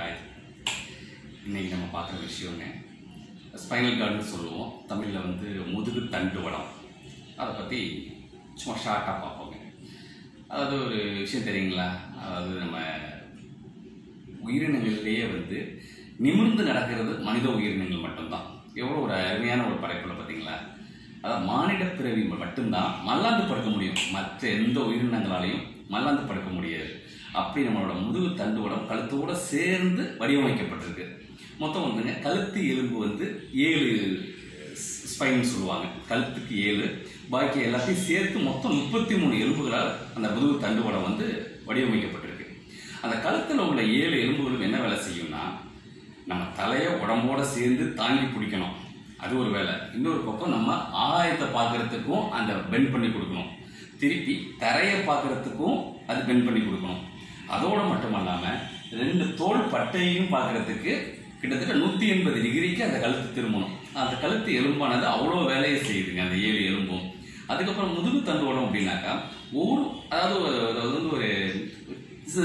Hi இன்னைக்கு நம்ம பார்க்குற விஷயங்க ஸ்பைனல் கார்டுன்னு சொல்லுவோம். தமிழில் வந்து முதுகு தண்டு வடம். அதை பற்றி சும்மா ஷார்ட்டாக பார்ப்போங்க அதாவது ஒரு விஷயம் தெரியுங்களா? அதாவது நம்ம உயிரினங்கள்லேயே வந்து நிமிர்ந்து நடக்கிறது மனித உயிரினங்கள் மட்டும்தான். எவ்வளோ ஒரு அருமையான ஒரு படைப்பில் பார்த்தீங்களா? அதாவது மானிட பிறவி மட்டும்தான் மல்லாந்து படுக்க முடியும். மற்ற எந்த உயிரினங்களாலையும் மல்லாந்து படுக்க முடியாது. அப்படி நம்மளோட முதுகு தண்டுவடம் கழுத்தோட சேர்ந்து வடிவமைக்கப்பட்டிருக்கு. மொத்தம் வந்துங்க கழுத்து எலும்பு வந்து ஏழு ஸ்பைன் சொல்லுவாங்க. கழுத்துக்கு ஏழு. பாக்கி எல்லாத்தையும் சேர்த்து மொத்தம் முப்பத்தி மூணு எலும்புகளால் அந்த முதுகு தண்டுவடம் வந்து வடிவமைக்கப்பட்டிருக்கு. அந்த கழுத்தில் உள்ள ஏழு எலும்புகளும் என்ன வேலை செய்யும்னா நம்ம தலையை உடம்போட சேர்ந்து தாங்கி பிடிக்கணும். அது ஒரு வேலை. இன்னொரு பக்கம் நம்ம ஆகாயத்தை பார்க்கறதுக்கும் அந்த பெண்ட் பண்ணி கொடுக்கணும். திருப்பி தரையை பார்க்கறதுக்கும் அது பெண்ட் பண்ணி கொடுக்கணும். அதோடு மட்டும் இல்லாமல் ரெண்டு தோல் பட்டையையும் பார்க்கறதுக்கு கிட்டத்தட்ட நூற்றி எண்பது டிகிரிக்கு அந்த கழுத்து திரும்பணும். அந்த கழுத்து எலும்பானது அவ்வளோ வேலையை செய்யுதுங்க அந்த ஏழு எலும்பும். அதுக்கப்புறம் முதுகு தண்டுவடம் அப்படின்னாக்கா ஒவ்வொரு அதாவது ஒரு- அதாவது வந்து ஒரு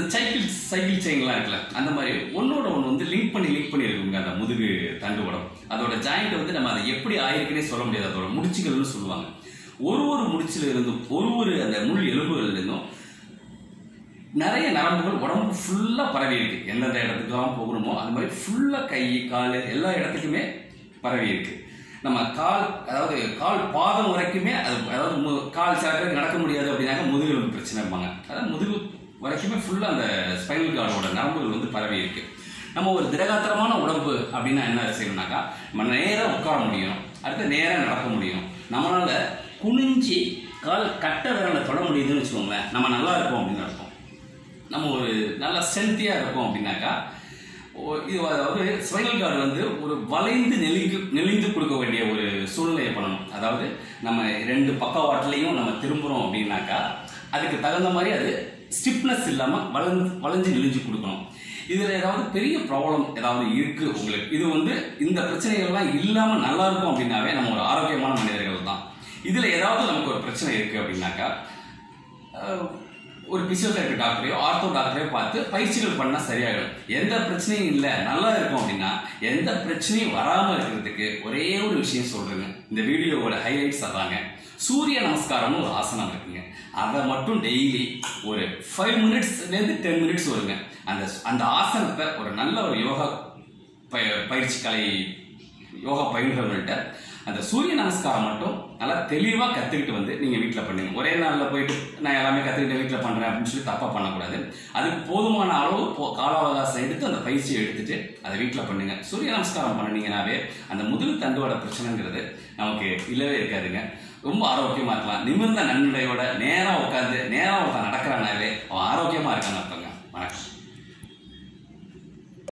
சைக்கிள் சைக்கிள் செயின்லாம் இருக்குல்ல அந்த மாதிரி ஒன்னோட ஒன்று வந்து லிங்க் பண்ணி லிங்க் பண்ணி இருக்குங்க அந்த முதுகு தண்டுவடம் அதோட ஜாயிண்ட் வந்து நம்ம அதை எப்படி ஆயிருக்குன்னே சொல்ல முடியாது அதோட முடிச்சுகள்னு சொல்லுவாங்க. ஒரு ஒரு முடிச்சில இருந்தும் ஒரு ஒரு அந்த முள் எலும்புகள் இருந்தும் நிறைய நரம்புகள் உடம்பு ஃபுல்லாக பரவி இருக்கு. எந்தெந்த இடத்துக்கெல்லாம் போகணுமோ அது மாதிரி ஃபுல்லாக கை கால் எல்லா இடத்துக்குமே பரவி இருக்கு. நம்ம கால் அதாவது கால் பாதம் வரைக்குமே அது அதாவது மு- கால் சில நடக்க முடியாது அப்படின்னாக்க முதுகெலும்பு பிரச்சனை இருப்பாங்க. அதாவது முதுகு வரைக்குமே ஃபுல்லாக அந்த ஸ்பைனல் கார்டோட நரம்புகள் வந்து பரவி இருக்கு. நம்ம ஒரு திடகாத்திரமான உடம்பு அப்படின்னா என்ன செய்யணும்னாக்கா நம்ம நேராக உட்கார முடியும். அடுத்து நேராக நடக்க முடியும். நம்மளால் குனிஞ்சி கால் கட்ட விரலை தொட முடியுதுன்னு வச்சுக்கோங்களேன் நம்ம நல்லா இருக்கோம் அப்படின்னு அர்த்தம். நம்ம ஒரு நல்ல ஸ்ட்ரென்த்தியாக இருக்கும் அப்படின்னாக்கா ஓ- இது அதாவது ஸ்பைனல் கார்டு வந்து ஒரு வளைந்து நெளிந்து நெளிந்து கொடுக்க வேண்டிய ஒரு சூழ்நிலையை பண்ணணும். அதாவது நம்ம ரெண்டு பக்கவாட்டிலையும் நம்ம திரும்புகிறோம் அப்படின்னாக்கா அதுக்கு தகுந்த மாதிரி அது ஸ்டிப்னஸ் இல்லாமல் வளர்ந்து வளைஞ்சு நெளிஞ்சு கொடுக்கணும். இதில் ஏதாவது பெரிய ப்ராப்ளம் ஏதாவது இருக்குது உங்களுக்கு? இது வந்து இந்த பிரச்சனைகள்லாம் இல்லாமல் நல்லா இருக்கும் அப்படின்னாவே நம்ம ஒரு ஆரோக்கியமான மனிதர்கள் தான். இதில் ஏதாவது நமக்கு ஒரு பிரச்சனை இருக்குது அப்படின்னாக்கா ஒரு பிசியோதெரபி டாக்டரையோ ஆர்த்தோ டாக்டரையோ பார்த்து பயிற்சிகள் பண்ணால் சரியாகும் எந்த பிரச்சனையும் இல்லை நல்லா இருக்கும் அப்படின்னா எந்த பிரச்சனையும் வராமல் இருக்கிறதுக்கு ஒரே ஒரு விஷயம் சொல்றேங்க. இந்த வீடியோவோட ஹைலைட்ஸ் அதாங்க. சூரிய நமஸ்காரம்னு ஒரு ஆசனம் இருக்குங்க. அதை மட்டும் டெய்லி ஒரு ஃபைவ் மினிட்ஸ்லேருந்து டென் மினிட்ஸ் வருங்க. அந்த அந்த ஆசனத்தை ஒரு நல்ல ஒரு யோகா பயிற்சி கலை யோகா பயின்றவங்கள்ட்ட அந்த சூரிய நமஸ்காரம் மட்டும் நல்லா தெளிவாக கற்றுக்கிட்டு வந்து நீங்கள் வீட்டில் பண்ணுங்க. ஒரே நாளில் போயிட்டு நான் எல்லாமே கற்றுக்கிட்டு வீட்டில் பண்ணுறேன் அப்படின்னு சொல்லி தப்பாக பண்ணக்கூடாது. அதுக்கு போதுமான அளவு போ- கால அவகாசம் எடுத்து அந்த பயிற்சியை எடுத்துட்டு அதை வீட்டில் பண்ணுங்க. சூரிய நமஸ்காரம் பண்ணினீங்கனாவே அந்த முதுகு தண்டுவோட பிரச்சனைங்கிறது நமக்கு இல்லவே இருக்காதுங்க. ரொம்ப ஆரோக்கியமாக இருக்கலாம். நிமிர்ந்த நன்மையோட நேராக உட்காந்து நேராக உட்காந்து நடக்கிறானாவே அவன் ஆரோக்கியமாக இருக்கான்னு